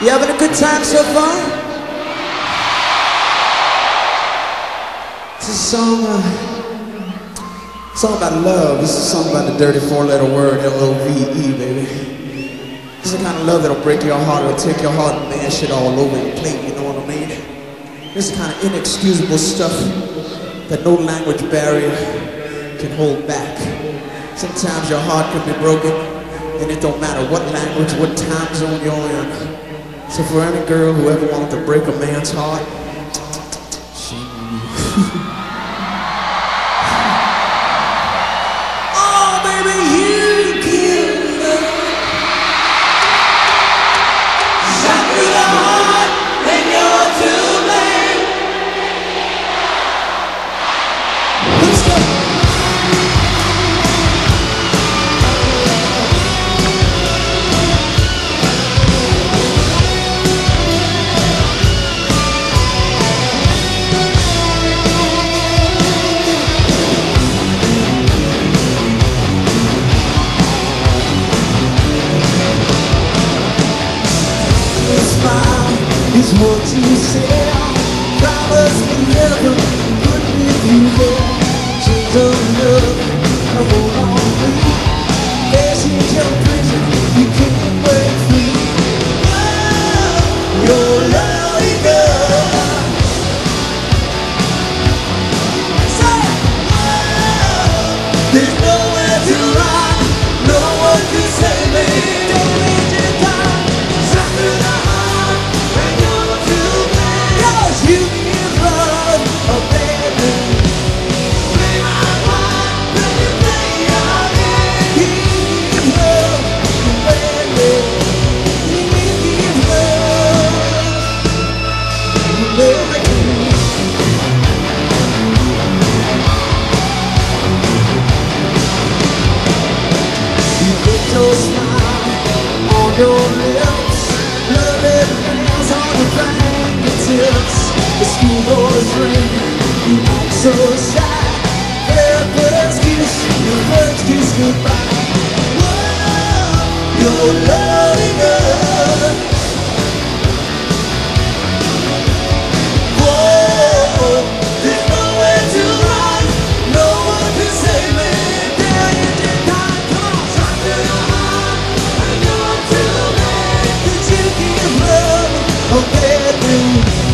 You having a good time so far? It's a song, uh, song about love. Is a song about the dirty four-letter word, L-O-V-E, baby. Is the kind of love that'll break your heart, it'll take your heart and mash it all over your plate, you know what I mean? This kind of inexcusable stuff that no language barrier can hold back. Sometimes your heart can be broken, and it don't matter what language, what time zone you're in. So for any girl who ever wanted to break a man's heart, she Oh, is what you say. Promise me never put me through there. Chains of love, I won't on. There's in your prison, you can't break free. Oh, your love enough. Say, oh, there's nowhere your lips. Loving hands on your fingertips. The schoolboy's ring, you act so shy Their first kiss, your first kiss goodbye. Whoa, your love you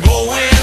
Going